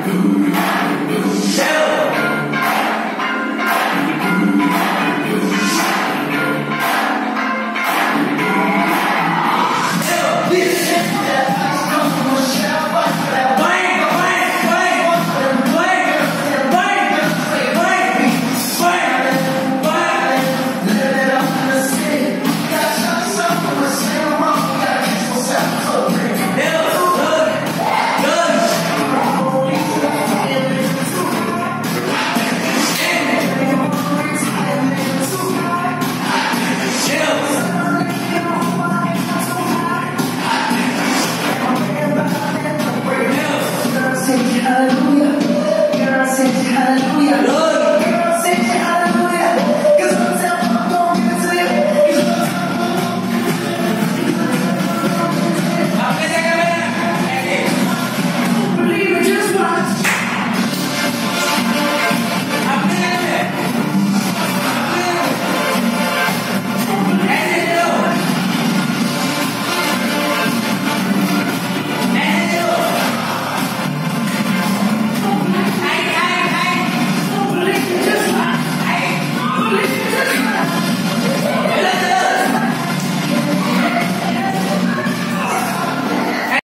Hallelujah. I. Jesus.